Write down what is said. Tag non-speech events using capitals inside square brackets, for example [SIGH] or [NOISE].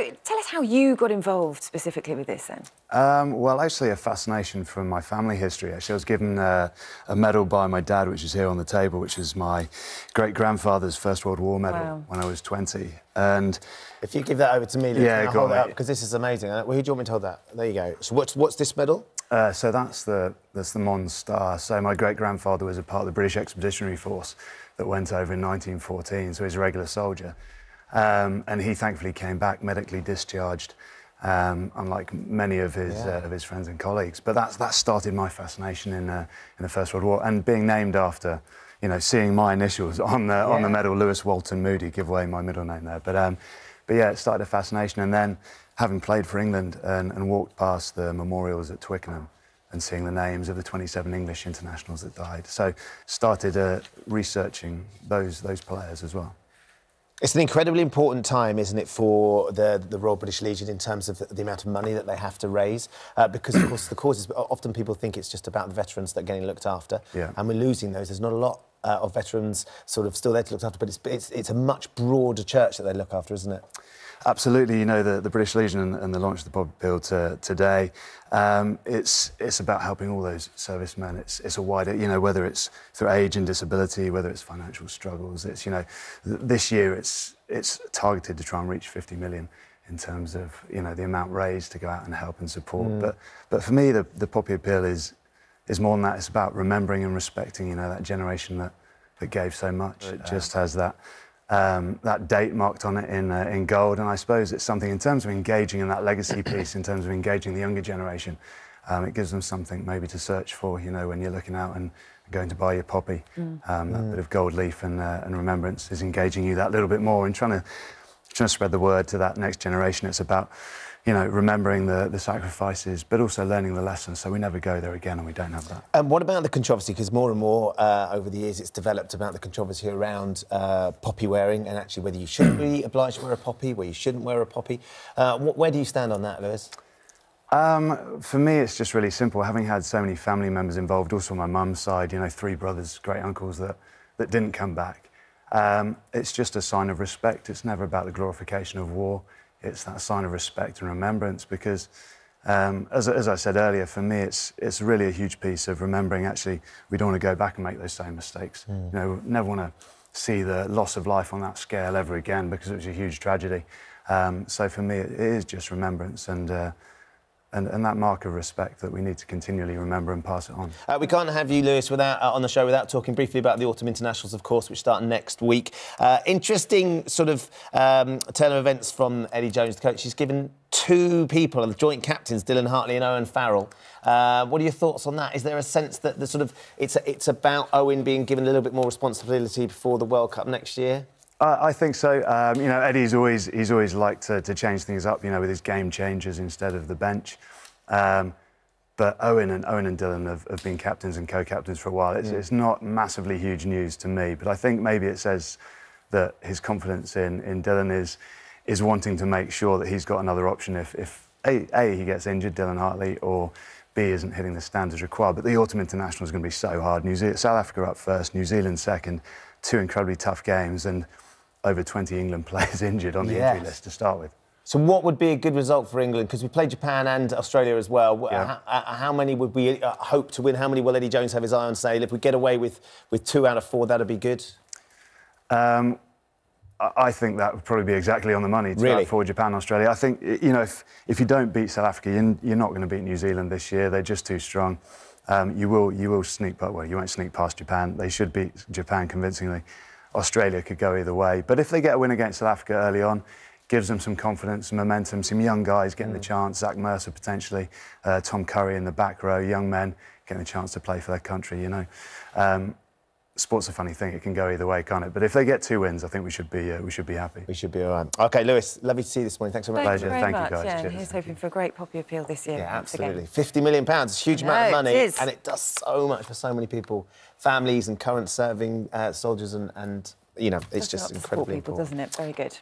So tell us how you got involved specifically with this then. Um, well, actually, a fascination from my family history. Actually, I was given uh, a medal by my dad, which is here on the table, which is my great grandfather's First World War medal Wow. when I was 20. And If you give that over to me, Lewis, Yeah, can I go hold it up because this is amazing. Uh, Well, who do you want me to hold that? There you go. So what's what's this medal? uh, so that's the that's the Mons Star. So my great grandfather was a part of the British Expeditionary Force that went over in 1914. So he's a regular soldier, um, and he thankfully came back medically discharged. Um, unlike many of his Yeah. uh, of his friends and colleagues, but that's that started my fascination in uh, in the First World War and being named after, you know, seeing my initials [LAUGHS] on the on the medal, Lewis Walton Moody, give away my middle name there. But um, but yeah, it started a fascination, and then having played for England and, and walked past the memorials at Twickenham and seeing the names of the 27 English internationals that died, so started uh, researching those those players as well. It's an incredibly important time, isn't it, for the, the Royal British Legion in terms of the, the amount of money that they have to raise? Uh, because, of course, the causes, often people think it's just about the veterans that are getting looked after. Yeah. And we're losing those. There's not a lot uh, of veterans sort of still there to look after, but it's, it's, it's a much broader church that they look after, isn't it? Absolutely, you know the, the British Legion and, and the launch of the Poppy Appeal to, today. Um, it's it's about helping all those servicemen. It's it's a wider, you know, whether it's through age and disability, whether it's financial struggles. It's you know, th- this year it's it's targeted to try and reach 50 million in terms of you know the amount raised to go out and help and support. But but for me, the the Poppy Appeal is is more than that. It's about remembering and respecting, you know, that generation that that gave so much. It just has that um, that date marked on it in uh, in gold, and I suppose it's something in terms of engaging in that legacy [CLEARS THROAT] piece, in terms of engaging the younger generation. Um, it gives them something maybe to search for, you know, when you're looking out and going to buy your poppy. Um, that bit of gold leaf and, uh, and remembrance is engaging you that little bit more and trying to trying to spread the word to that next generation. It's about, you know, remembering the, the sacrifices, but also learning the lessons so we never go there again and we don't have that. And what about the controversy? Because more and more uh, over the years it's developed about the controversy around uh, poppy wearing and actually whether you should be [CLEARS THROAT] obliged to wear a poppy, where you shouldn't wear a poppy. Uh, wh- where do you stand on that, Lewis? Um, for me, it's just really simple. Having had so many family members involved, also on my mum's side, you know, three brothers, great uncles that, that didn't come back. Um, it's just a sign of respect. It's never about the glorification of war. It's that sign of respect and remembrance because, um, as, as I said earlier, for me, it's, it's really a huge piece of remembering actually we don't want to go back and make those same mistakes. You know, never want to see the loss of life on that scale ever again because it was a huge tragedy. Um, so for me, it is just remembrance and, uh, and, and that mark of respect that we need to continually remember and pass it on. Uh, we can't have you, Lewis, without uh, on the show without talking briefly about the autumn internationals, of course, which start next week. Uh, interesting sort of um, turn of events from Eddie Jones, the coach. He's given two people, the joint captains, Dylan Hartley and Owen Farrell. Uh, what are your thoughts on that? Is there a sense that the sort of it's it's about Owen being given a little bit more responsibility before the World Cup next year? I, I think so. Um, you know, Eddie's always he's always liked to, to change things up. You know, with his game changers instead of the bench. Um, but Owen and Owen and Dylan have, have been captains and co-captains for a while. It's, it's not massively huge news to me, but I think maybe it says that his confidence in, in Dylan is is wanting to make sure that he's got another option if, if a, a he gets injured, Dylan Hartley, or B isn't hitting the standards required. But the autumn international is going to be so hard. New Zealand, South Africa up first, New Zealand second, two incredibly tough games, and over 20 England [LAUGHS] players injured on the Yes. injury list to start with. So, what would be a good result for England? Because we played Japan and Australia as well. Yeah. How, how many would we uh, hope to win? How many will Eddie Jones have his eye on? Say, if we get away with, with two out of four, that'd be good. Um, I think that would probably be exactly on the money to Really? for Japan, Australia. I think you know if, if you don't beat South Africa, you're, not going to beat New Zealand this year. They're just too strong. Um, you will you will sneak past well, you won't sneak past Japan. They should beat Japan convincingly. Australia could go either way, but if they get a win against South Africa early on, gives them some confidence, some momentum. Some young guys getting the chance. Zach Mercer potentially, uh, Tom Curry in the back row, young men getting the chance to play for their country. You know. Um, Sport's a funny thing; it can go either way, can't it? But if they get two wins, I think we should be uh, we should be happy. We should be all right. Okay, Lewis, lovely to see you this morning. Thanks so much. Thank you Pleasure. very Thank you, guys. Yeah, Cheers. he's hoping for a great poppy appeal this year. Yeah, once again. absolutely. 50 million pounds, a huge I amount of money. it is. And it does so much for so many people, families and current serving uh, soldiers and, and, you know, it's Does just help incredibly people, important. doesn't it? Very good.